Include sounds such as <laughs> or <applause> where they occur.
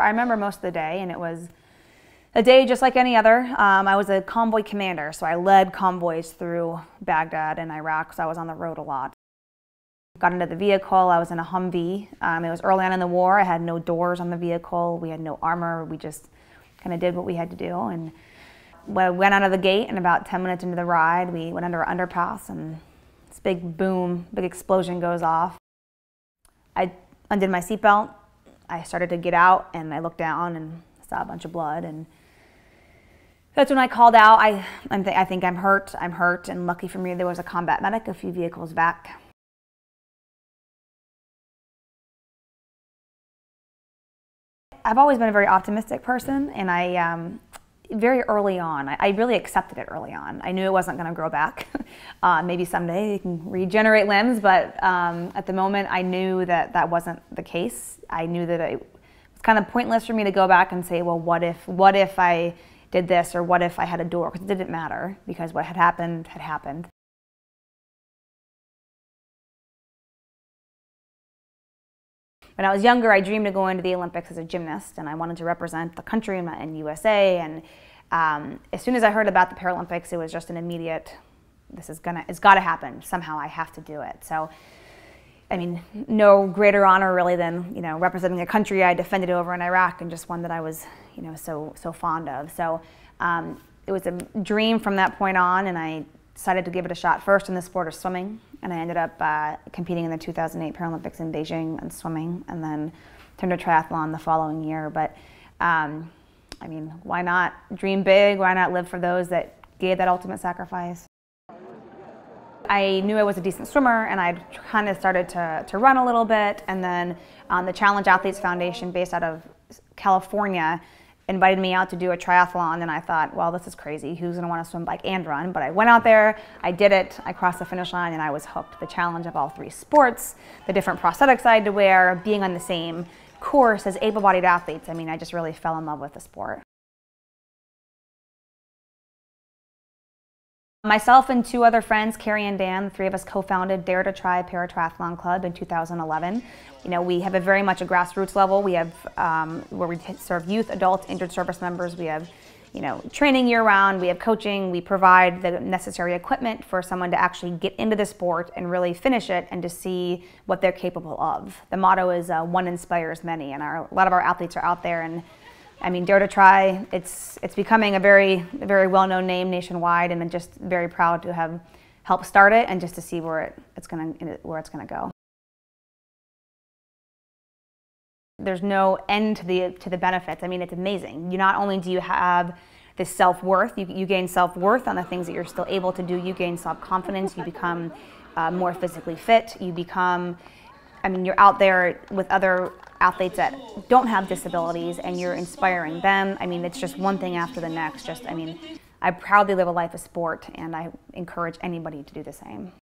I remember most of the day, and it was a day just like any other. Um, I was a convoy commander, so I led convoys through Baghdad and Iraq, so I was on the road a lot. Got into the vehicle, I was in a Humvee. Um, it was early on in the war, I had no doors on the vehicle, we had no armor, we just kind of did what we had to do. And we went out of the gate, and about 10 minutes into the ride, we went under an underpass, and this big boom, big explosion goes off. I undid my seatbelt, I started to get out and I looked down and saw a bunch of blood and that's when I called out. I, th I think I'm hurt. I'm hurt. And lucky for me, there was a combat medic a few vehicles back. I've always been a very optimistic person, and I, um, very early on. I, really accepted it early on. I knew it wasn't going to grow back. <laughs> uh, maybe someday you can regenerate limbs, but um, at the moment I knew that that wasn't the case. I knew that it was kind of pointless for me to go back and say, well, what if, what if I did this or what if I had a door? Because it didn't matter because what had happened had happened. When I was younger, I dreamed of going to the Olympics as a gymnast, and I wanted to represent the country in, in USA. And um, as soon as I heard about the Paralympics, it was just an immediate, this is gonna, it's got to happen. Somehow I have to do it. So, I mean, no greater honor really than you know representing a country I defended over in Iraq, and just one that I was you know so so fond of. So um, it was a dream from that point on, and I decided to give it a shot first in the sport of swimming, and I ended up uh, competing in the 2008 Paralympics in Beijing in swimming, and then turned to triathlon the following year. But um, I mean, why not dream big? Why not live for those that gave that ultimate sacrifice? I knew I was a decent swimmer and I'd kind of started to, to run a little bit and then um, the Challenged Athletes Foundation based out of California invited me out to do a triathlon and I thought, well, this is crazy. Who's want to swim, bike, and run? But I went out there, I did it, I crossed the finish line, and I was hooked. The challenge of all three sports, the different prosthetics I had to wear, being on the same course as able-bodied athletes. I mean, I just really fell in love with the sport. Myself and two other friends, Carrie and Dan, the three of us co-founded Dare to Try Paratriathlon Club in 2011. You know, we have a very much a grassroots level. We have um, where we serve youth, adults, injured service members. We have, you know, training year round. We have coaching. We provide the necessary equipment for someone to actually get into the sport and really finish it and to see what they're capable of. The motto is uh, "One inspires many," and our, a lot of our athletes are out there and I mean, Dare to Try, it's, it's becoming a very, very well-known name nationwide, and I'm just very proud to have helped start it and just to see where, it, it's gonna, where it's going to go. There's no end to the, to the benefits. I mean, it's amazing. You not only do you have this self-worth, you, you gain self-worth on the things that you're still able to do, you gain self-confidence, you become uh, more physically fit, you become, I mean, you're out there with other athletes that don't have disabilities and you're inspiring them. I mean, it's just one thing after the next. Just, I mean, I proudly live a life of sport and I encourage anybody to do the same.